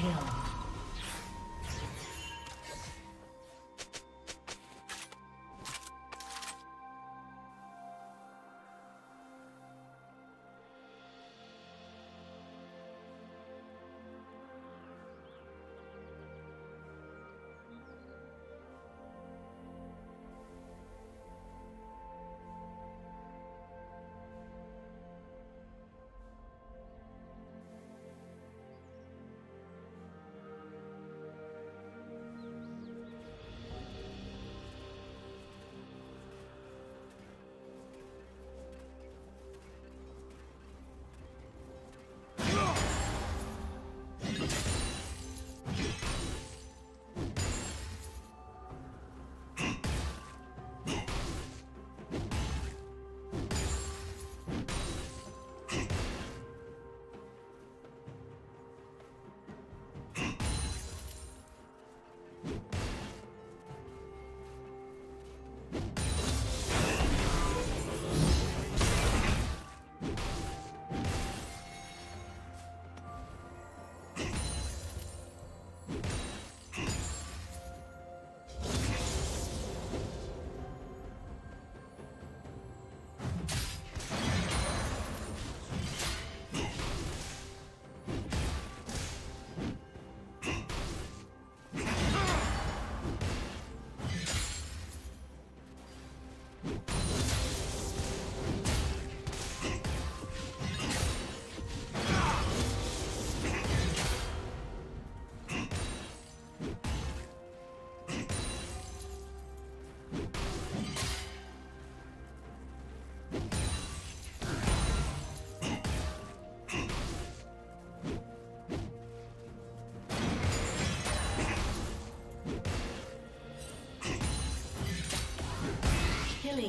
kill.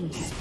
Killing spree.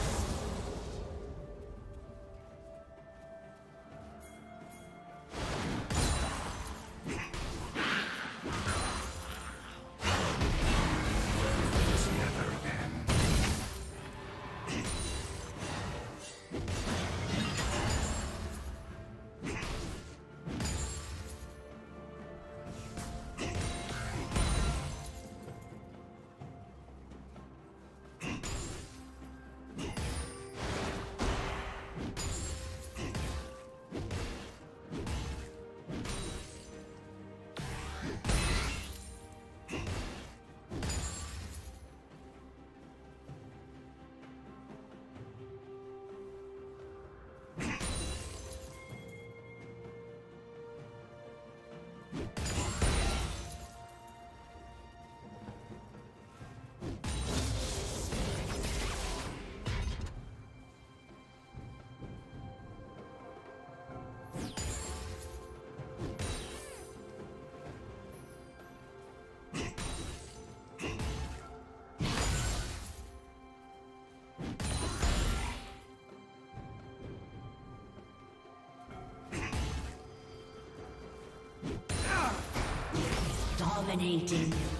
Dominating.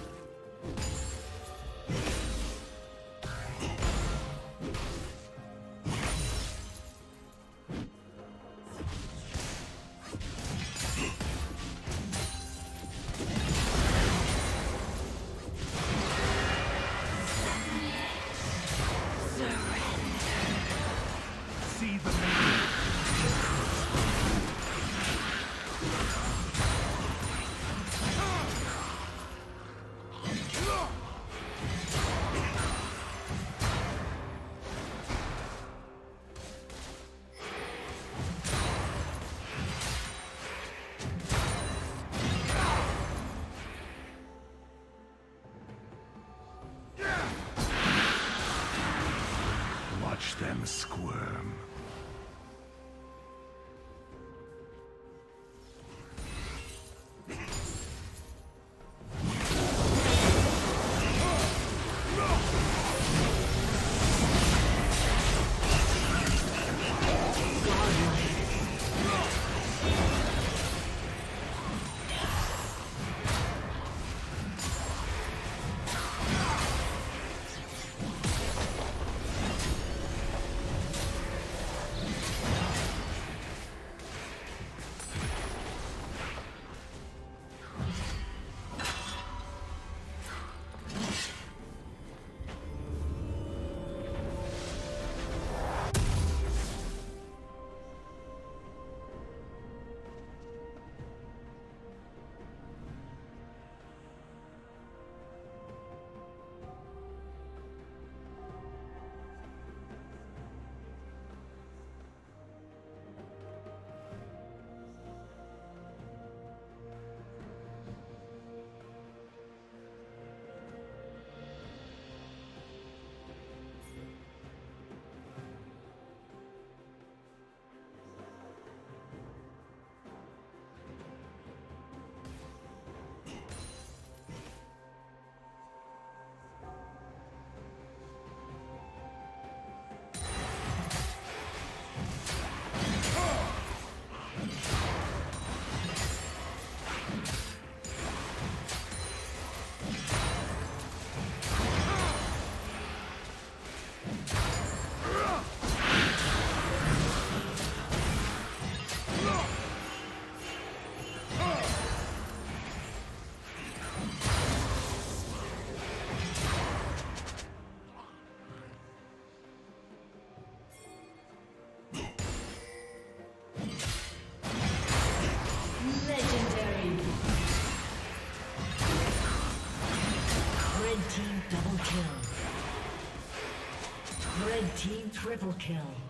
Triple kill.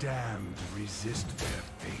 Damned resist their fate.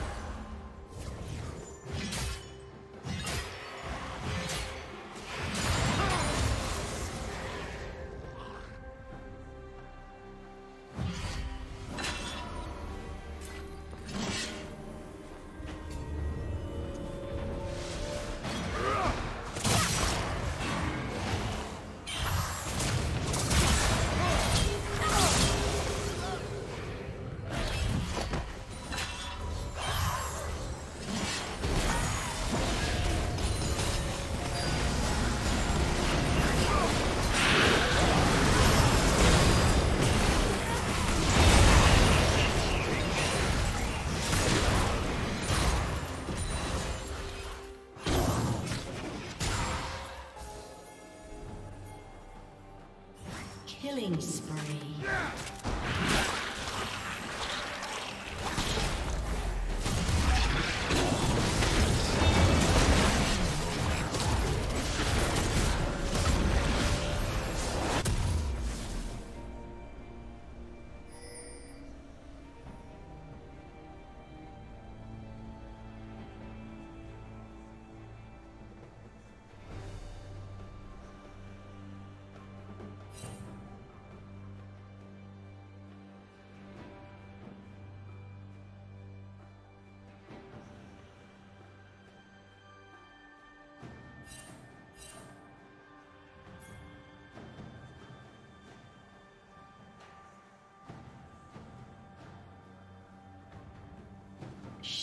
Killing spree.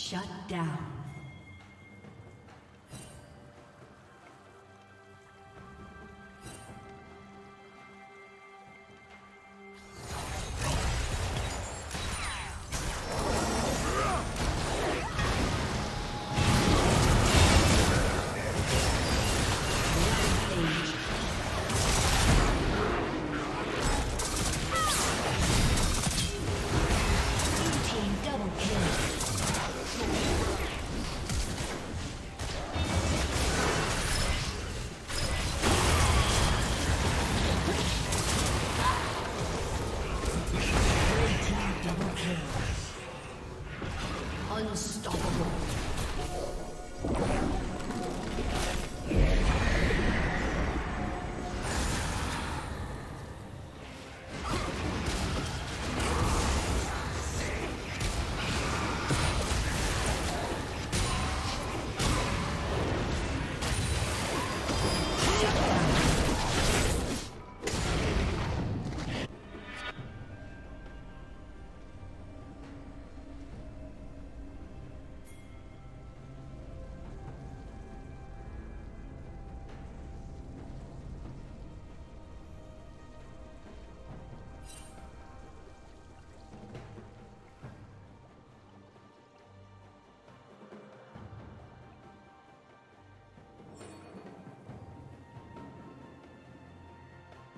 Shut down. Unstoppable.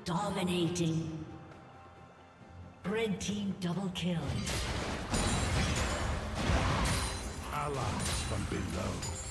Dominating. Red team double kill. Allies from below.